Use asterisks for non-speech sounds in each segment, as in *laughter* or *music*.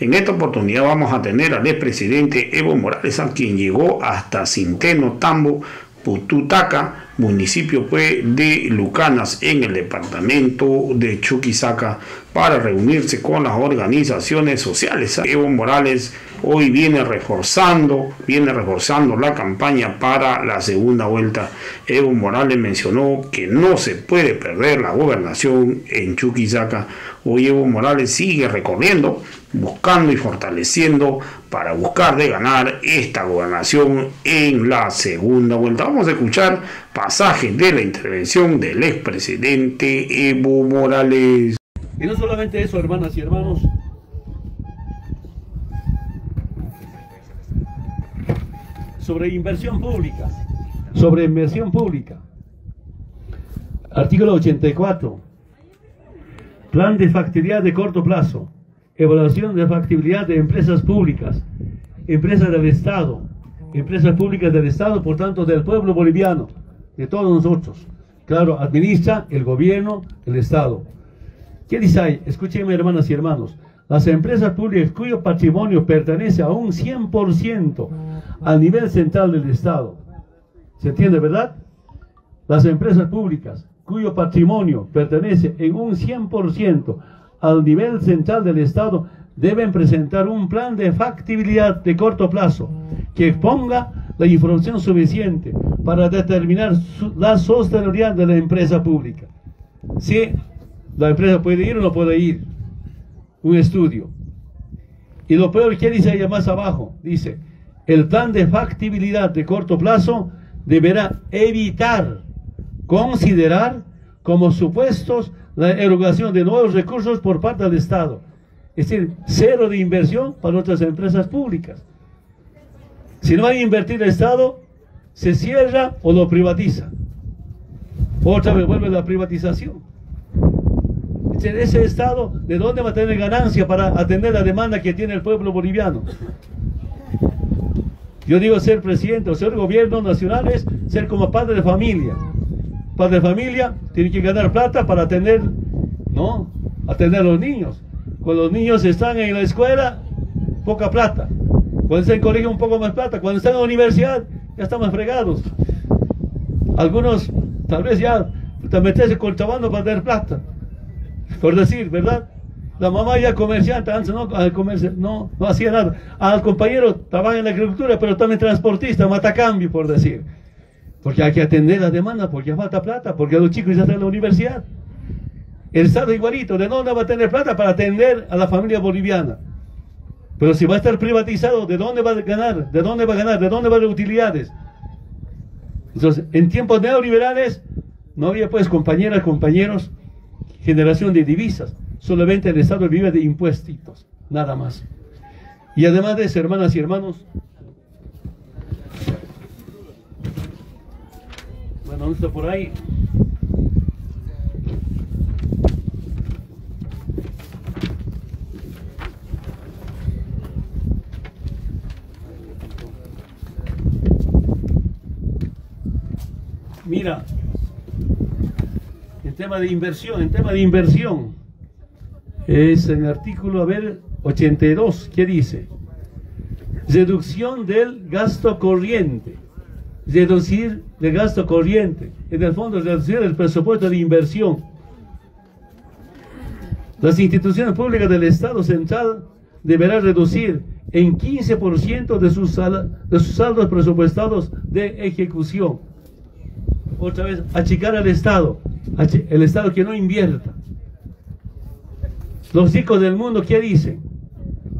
En esta oportunidad vamos a tener al expresidente Evo Morales, a quien llegó hasta Centeno, Tambo, Pututaca, municipio pues, de Lucanas, en el departamento de Chuquisaca, para reunirse con las organizaciones sociales. Evo Morales hoy viene reforzando, viene reforzando la campaña para la segunda vuelta. Evo Morales mencionó que no se puede perder la gobernación en Chuquisaca. Hoy Evo Morales sigue recorriendo, buscando y fortaleciendo para buscar ganar esta gobernación en la segunda vuelta. Vamos a escuchar pasajes de la intervención del expresidente Evo Morales. Y no solamente eso, hermanas y hermanos. Sobre inversión pública. Sobre inversión pública. Artículo 84. Plan de factibilidad de corto plazo. Evaluación de factibilidad de empresas públicas. Empresas del Estado. Empresas públicas del Estado, por tanto, del pueblo boliviano. De todos nosotros. Claro, administra el gobierno, el Estado. ¿Qué dice ahí? Escúchenme, hermanas y hermanos. Las empresas públicas cuyo patrimonio pertenece a un 100% al nivel central del Estado. ¿Se entiende, verdad? Las empresas públicas cuyo patrimonio pertenece en un 100% al nivel central del Estado deben presentar un plan de factibilidad de corto plazo que exponga la información suficiente para determinar la sostenibilidad de la empresa pública. Si la empresa puede ir o no puede ir. Un estudio. Y lo peor, ¿qué dice allá más abajo? Dice, el plan de factibilidad de corto plazo deberá evitar considerar como supuestos la erogación de nuevos recursos por parte del Estado. Es decir, cero de inversión para otras empresas públicas. Si no hay que invertir el Estado, se cierra o lo privatiza. Otra vez vuelve la privatización ese Estado, ¿de dónde va a tener ganancia para atender la demanda que tiene el pueblo boliviano? Yo digo ser presidente o ser gobierno nacional es ser como padre de familia. Padre de familia tiene que ganar plata para atender, ¿no? Atender a los niños. Cuando los niños están en la escuela, poca plata. Cuando están en colegio, un poco más plata. Cuando están en la universidad, ya estamos fregados. Algunos, tal vez ya, meterse contrabando para tener plata por decir, ¿verdad? La mamá ya comerciante, antes no, no, no hacía nada. Al compañero trabaja en la agricultura, pero también transportista, mata cambio, por decir. Porque hay que atender la demanda, porque falta plata, porque los chicos ya están en la universidad. El Estado igualito, ¿de dónde va a tener plata para atender a la familia boliviana? Pero si va a estar privatizado, ¿de dónde va a ganar? ¿De dónde va a ganar? ¿De dónde va a haber utilidades? Entonces, en tiempos neoliberales, no había pues compañeras, compañeros, generación de divisas. Solamente el Estado vive de impuestos, nada más. Y además de eso, hermanas y hermanos, bueno, ¿dónde está por ahí? Mira, tema de inversión, en tema de inversión, es en artículo, a ver, 82, ¿qué dice? Reducción del gasto corriente. Reducir el gasto corriente. En el fondo, reducir el presupuesto de inversión. Las instituciones públicas del Estado central deberán reducir en 15% de de sus saldos presupuestados de ejecución. Otra vez, achicar al Estado el Estado que no invierta. Los chicos del mundo, ¿qué dicen?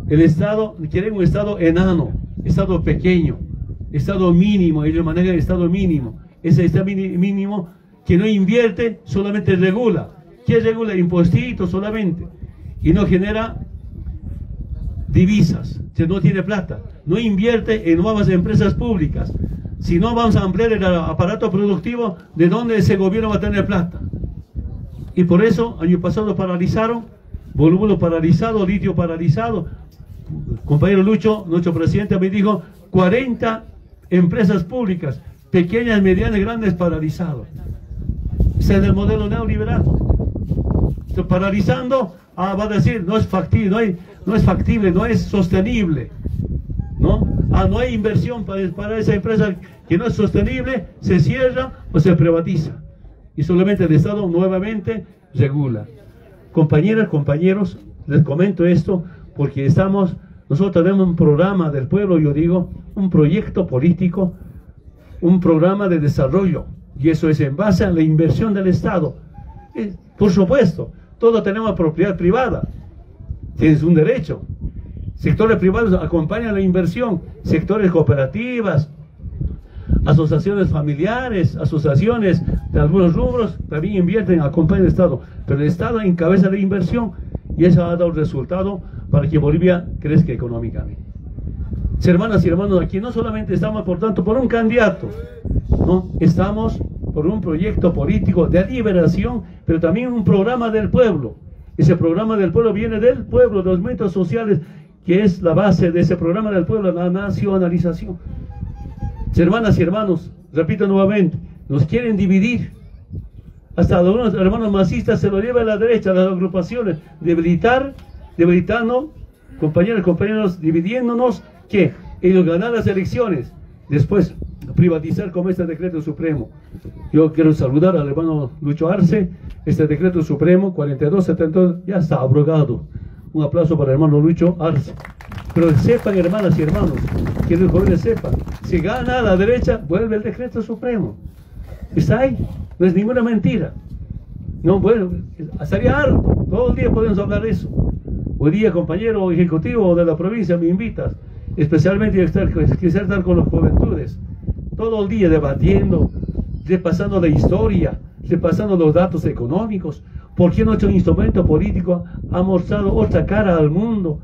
El Estado, quieren un Estado enano, Estado pequeño, Estado mínimo, ellos manejan el Estado mínimo. Ese Estado mínimo que no invierte, solamente regula. ¿Qué regula? Impuestitos solamente. Y no genera divisas, si no tiene plata. No invierte en nuevas empresas públicas. Si no vamos a ampliar el aparato productivo, ¿de dónde ese gobierno va a tener plata? Y por eso, año pasado paralizaron, volumen paralizado, litio paralizado. compañero Lucho, nuestro presidente, me dijo 40 empresas públicas, pequeñas, medianas, grandes, paralizados. Ese es el modelo neoliberal. paralizando, ah, va a decir, no es factible, no hay, no es factible, no es sostenible. ¿No? Ah, no hay inversión para, esa empresa que no es sostenible, se cierra o se privatiza. Y solamente el Estado nuevamente regula. Compañeras, compañeros, les comento esto porque estamos, nosotros tenemos un programa del pueblo, yo digo, un proyecto político, un programa de desarrollo. Y eso es en base a la inversión del Estado. por supuesto, todos tenemos propiedad privada. Tienes un derecho. Sectores privados acompañan la inversión. Sectores cooperativas, asociaciones familiares, asociaciones de algunos rubros también invierten, acompañan al Estado. Pero el Estado encabeza la inversión y eso ha dado resultado para que Bolivia crezca económicamente. Hermanas y hermanos, aquí no solamente estamos, por tanto, por un candidato, no, estamos por un proyecto político de liberación, pero también un programa del pueblo. Ese programa del pueblo viene del pueblo, de los métodos sociales, que es la base de ese programa del pueblo, la nacionalización. Hermanas y hermanos, repito nuevamente, nos quieren dividir. Hasta algunos hermanos masistas se lo llevan a la derecha, a las agrupaciones, debilitar, debilitarnos, compañeros, compañeros, dividiéndonos, que ellos ganar las elecciones, después privatizar como este decreto supremo. Yo quiero saludar al hermano Lucho Arce, este decreto supremo 4272 ya está abrogado. Un aplauso para el hermano Lucho Arce. Pero sepan, hermanas y hermanos, que los jóvenes sepan, si gana a la derecha, vuelve el decreto supremo. Está ahí, no es ninguna mentira. No, bueno, estaría harto. Todo el día podemos hablar de eso. Hoy día, compañero ejecutivo de la provincia, me invitas, especialmente a estar, con las juventudes todo el día debatiendo, repasando la historia, repasando los datos económicos. ¿Por qué nuestro instrumento político ha mostrado otra cara al mundo?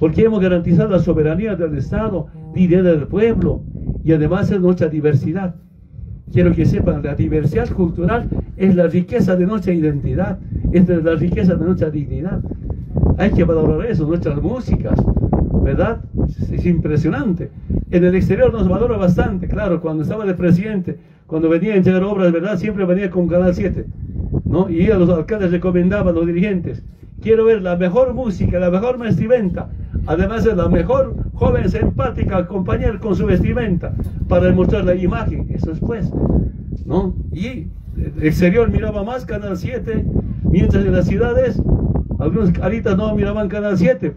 Porque hemos garantizado la soberanía del Estado, la del pueblo y además es nuestra diversidad. Quiero que sepan, la diversidad cultural es la riqueza de nuestra identidad, es la riqueza de nuestra dignidad. Hay que valorar eso, nuestras músicas, ¿verdad? Es, impresionante. En el exterior nos valora bastante, claro, cuando estaba de presidente, cuando venía a entregar obras, ¿verdad? Siempre venía con Canal 7, ¿no? Y a los alcaldes recomendaban, los dirigentes, quiero ver la mejor música, la mejor vestimenta, además de la mejor joven simpática acompañar con su vestimenta para demostrar la imagen, eso es pues, ¿no? Y el exterior miraba más Canal 7, mientras en las ciudades algunos caritas no miraban Canal 7,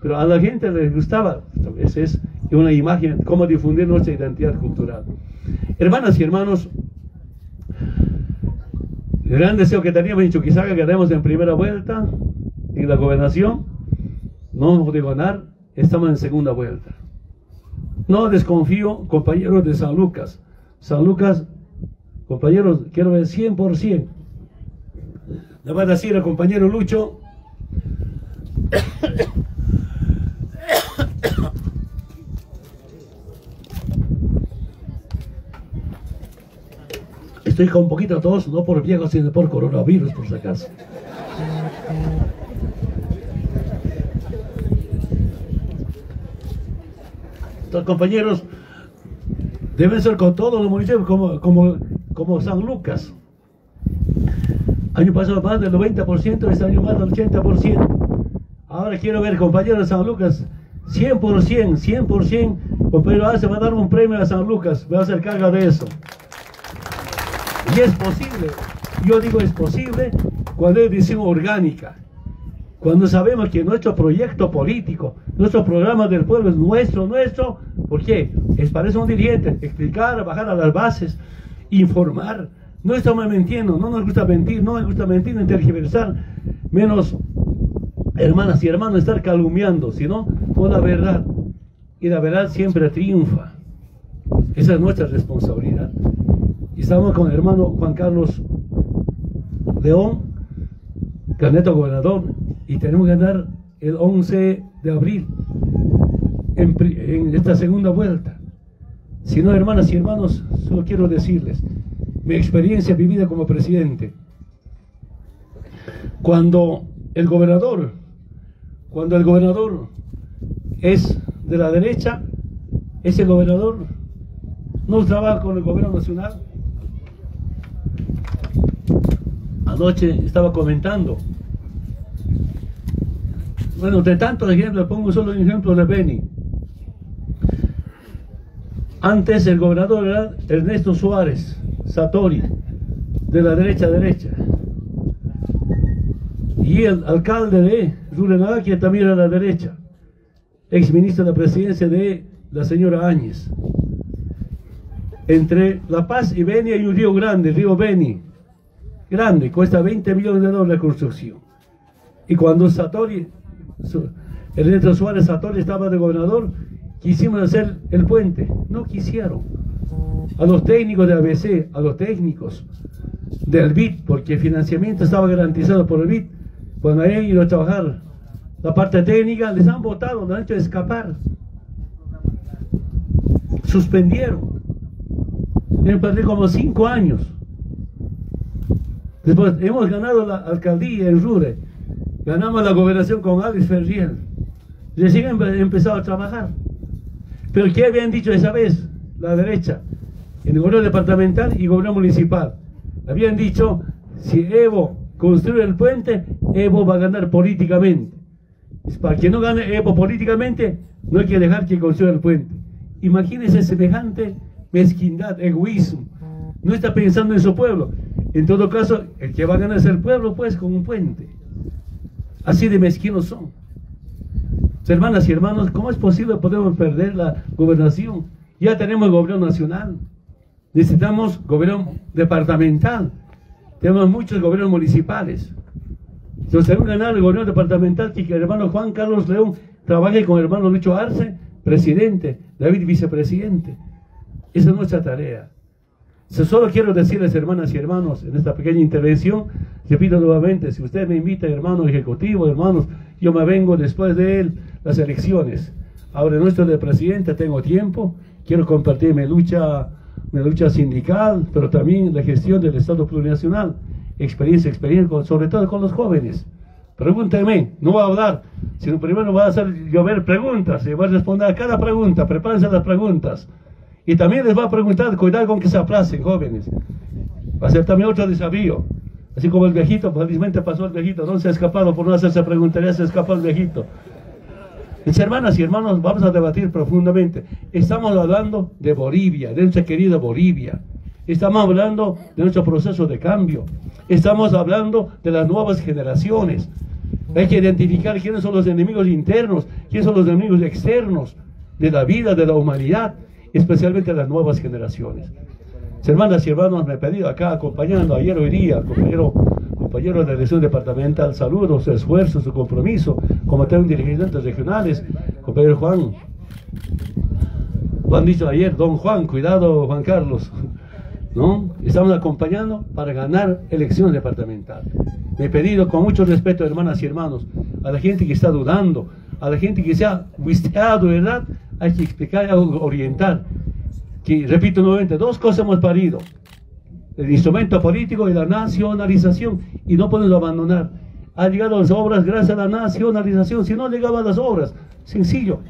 pero a la gente les gustaba. Esa es una imagen, cómo difundir nuestra identidad cultural. Hermanas y hermanos, el gran deseo que teníamos en Chuquisaca, que haremos en primera vuelta en la gobernación, no vamos a ganar, estamos en segunda vuelta. No desconfío, compañeros de San Lucas. San Lucas, compañeros, quiero ver 100%. Le va a decir al compañero Lucho, Estoy con un poquito de tos, no por viejo, sino por coronavirus, por si acaso. Entonces, compañeros, deben ser con todos los municipios como, como, como San Lucas. Año pasado más del 90%, este año más del 80%. Ahora quiero ver, compañeros de San Lucas, 100%, 100%, compañero se va a dar un premio a San Lucas, voy a hacer carga de eso. Y es posible, yo digo es posible cuando hay visión orgánica, cuando sabemos que nuestro proyecto político, nuestro programa del pueblo es nuestro, nuestro, ¿por qué? Es para eso un dirigente, explicar, bajar a las bases, informar. No estamos mintiendo, no nos gusta mentir, no nos gusta mentir ni tergiversar, menos hermanas y hermanos estar calumniando, sino por la verdad. Y la verdad siempre triunfa. Esa es nuestra responsabilidad. Y estamos con el hermano Juan Carlos León, candidato gobernador, y tenemos que andar el 11 de abril en, esta segunda vuelta. Si no, hermanas y hermanos, solo quiero decirles mi experiencia vivida como presidente. Cuando el gobernador, cuando el gobernador es de la derecha, ese gobernador no trabaja con el gobierno nacional, Anoche estaba comentando Bueno, de tantos ejemplos, pongo solo un ejemplo de Beni. Antes el gobernador era Ernesto Suárez, Satori, de la derecha a derecha. Y el alcalde de que también era de la derecha, ex ministro de la presidencia de la señora Áñez. Entre La Paz y Beni hay un río grande, el río Beni, grande, cuesta 20 millones de dólares la construcción. Y cuando Satori, Ernesto Suárez Satori estaba de gobernador, quisimos hacer el puente. No quisieron. A los técnicos de ABC, a los técnicos del BIT, porque el financiamiento estaba garantizado por el BIT, cuando han ido a trabajar la parte técnica, les han votado, les han hecho escapar. Suspendieron. Hemos perdido como cinco años. Después hemos ganado la alcaldía en Rure. Ganamos la gobernación con Alex Ferriel. Recién han empezado a trabajar. Pero ¿qué habían dicho esa vez? La derecha, en el gobierno departamental y gobierno municipal. Habían dicho, si Evo construye el puente, Evo va a ganar políticamente. Para que no gane Evo políticamente, no hay que dejar que construya el puente. Imagínense semejante mezquindad, egoísmo. No está pensando en su pueblo. En todo caso, el que va a ganar es el pueblo, pues, con un puente. Así de mezquinos son. Hermanas y hermanos, ¿cómo es posible podemos perder la gobernación? Ya tenemos gobierno nacional. Necesitamos gobierno departamental. Tenemos muchos gobiernos municipales. Entonces, que ganar el gobierno departamental que el hermano Juan Carlos León trabaje con el hermano Lucho Arce, presidente, David vicepresidente. Esa es nuestra tarea. Solo quiero decirles, hermanas y hermanos, en esta pequeña intervención, repito nuevamente, si usted me invita, hermano ejecutivo, hermanos, yo me vengo después de él las elecciones. Ahora, nuestro de presidente, tengo tiempo, quiero compartir mi lucha, mi lucha sindical, pero también la gestión del Estado plurinacional, experiencia, experiencia, sobre todo con los jóvenes. Pregúntenme, no voy a hablar, sino primero voy a hacer llover preguntas y voy a responder a cada pregunta, prepárense las preguntas. Y también les va a preguntar, cuidado con que se aplacen, jóvenes. Va a ser también otro desafío. Así como el viejito, felizmente pasó el viejito, no se ha escapado por no hacerse preguntar, ya se escapó el viejito. Mis hermanas y hermanos, vamos a debatir profundamente. Estamos hablando de Bolivia, de nuestra querida Bolivia. Estamos hablando de nuestro proceso de cambio. Estamos hablando de las nuevas generaciones. Hay que identificar quiénes son los enemigos internos, quiénes son los enemigos externos de la vida, de la humanidad especialmente las nuevas generaciones. Hermanas y hermanos, me he pedido acá acompañando ayer hoy día, compañero, compañero de la elección departamental, saludos, su esfuerzo, su compromiso, como también dirigentes regionales, compañero Juan. Lo han dicho ayer, don Juan, cuidado Juan Carlos. *laughs* ¿No? Estamos acompañando para ganar elección departamental. Me he pedido con mucho respeto, hermanas y hermanos, a la gente que está dudando, a la gente que se ha visteado, ¿verdad? hay que explicar y orientar. Que, repito nuevamente, dos cosas hemos parido. El instrumento político y la nacionalización. Y no podemos abandonar. Han llegado las obras gracias a la nacionalización. Si no llegaban las obras, sencillo.